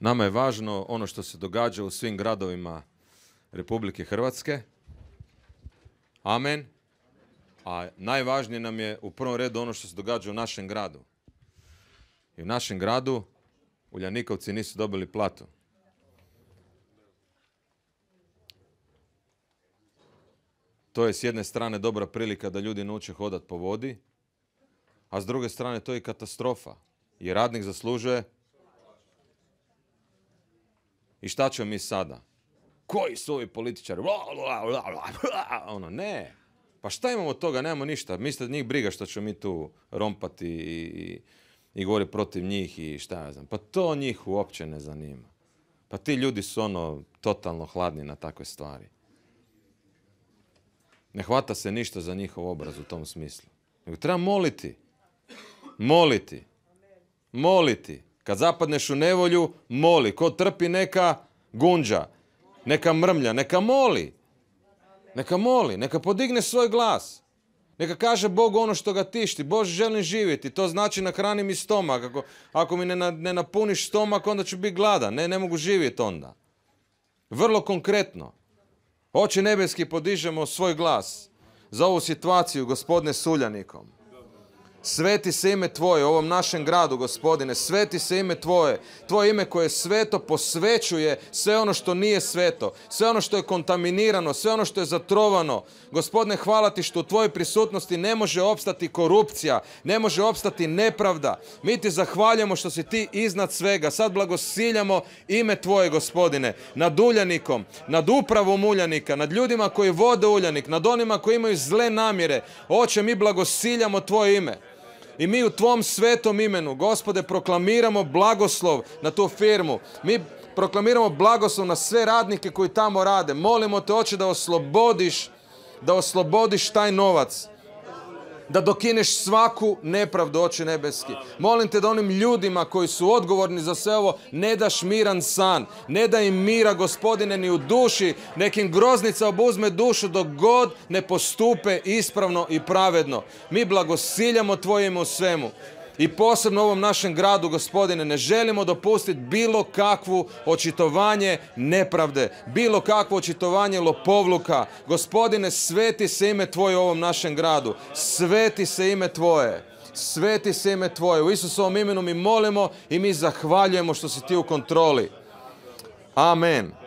Nama je važno ono što se događa u svim gradovima Republike Hrvatske. Amen. A najvažnije nam je u prvom redu ono što se događa u našem gradu. I u našem gradu Uljanikovci nisu dobili platu. To je s jedne strane dobra prilika da ljudi nauče hodat po vodi, a s druge strane to je i katastrofa. Jer radnik zaslužuje i šta ćemo mi sada? Koji su ovi političari? Ono, ne. Pa šta imamo od toga? Nemamo ništa. Mislite da njih briga što ćemo mi tu rompati i, i, i govoriti protiv njih i šta ja znam. Pa to njih uopće ne zanima. Pa ti ljudi su ono totalno hladni na takve stvari. Ne hvata se ništa za njihov obraz u tom smislu. Nego treba moliti. Moliti. Moliti. Kad zapadneš u nevolju, moli. Ko trpi neka gunđa, neka mrmlja, neka moli. Neka moli, neka podigne svoj glas. Neka kaže Bogu ono što ga tišti. Bože, želim živjeti. To znači nahrani mi stomak. Ako, ako mi ne, ne napuniš stomak, onda ću biti gladan. Ne, ne mogu živjeti onda. Vrlo konkretno. Oči nebeski podižemo svoj glas za ovu situaciju, gospodine Suljanikom. Sveti se ime Tvoje u ovom našem gradu, gospodine. Sveti se ime Tvoje. Tvoje ime koje je sveto posvećuje sve ono što nije sveto. Sve ono što je kontaminirano, sve ono što je zatrovano. Gospodine, hvala Ti što u Tvojoj prisutnosti ne može opstati korupcija, ne može opstati nepravda. Mi Ti zahvaljujemo što si Ti iznad svega. Sad blagosiljamo ime Tvoje, gospodine. Nad Uljanikom, nad upravom Uljanika, nad ljudima koji vode Uljanik, nad onima koji imaju zle namjere. Oče, mi blagosiljamo Tvoje ime. I mi u Tvom svetom imenu, gospode, proklamiramo blagoslov na tu firmu. Mi proklamiramo blagoslov na sve radnike koji tamo rade. Molimo te, oče, da oslobodiš, da oslobodiš taj novac da dokineš svaku nepravdu, oče nebeski. Molim te da onim ljudima koji su odgovorni za sve ovo ne daš miran san. Ne da im mira, gospodine, ni u duši. Nekim groznica obuzme dušu dok god ne postupe ispravno i pravedno. Mi blagosiljamo Tvoje u svemu i posebno u ovom našem gradu, gospodine, ne želimo dopustiti bilo kakvu očitovanje nepravde, bilo kakvo očitovanje lopovluka. Gospodine, sveti se ime Tvoje u ovom našem gradu. Sveti se ime Tvoje. Sveti se ime Tvoje. U Isusovom imenu mi molimo i mi zahvaljujemo što si Ti u kontroli. Amen.